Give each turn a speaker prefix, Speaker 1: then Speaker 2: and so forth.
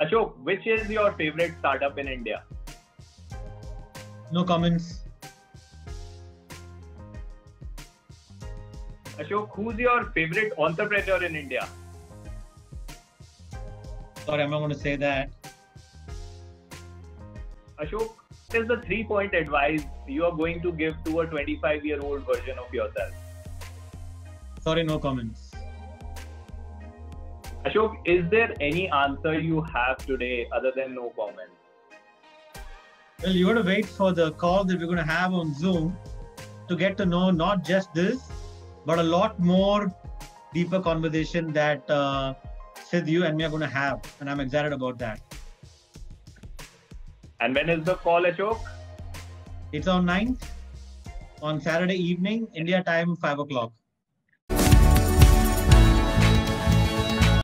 Speaker 1: Ashok, which is your favorite startup in India?
Speaker 2: No comments.
Speaker 1: Ashok, who's your favorite entrepreneur in India?
Speaker 2: Sorry, I'm not going to say that.
Speaker 1: Ashok, what is the three point advice you are going to give to a 25 year old version of yourself?
Speaker 2: Sorry, no comments.
Speaker 1: Ashok, is there any answer you have today other than no comment?
Speaker 2: Well, you got to wait for the call that we're going to have on Zoom to get to know not just this, but a lot more deeper conversation that uh, Sid, you and me are going to have. And I'm excited about that.
Speaker 1: And when is the call, Ashok?
Speaker 2: It's on 9th on Saturday evening, India time, 5 o'clock.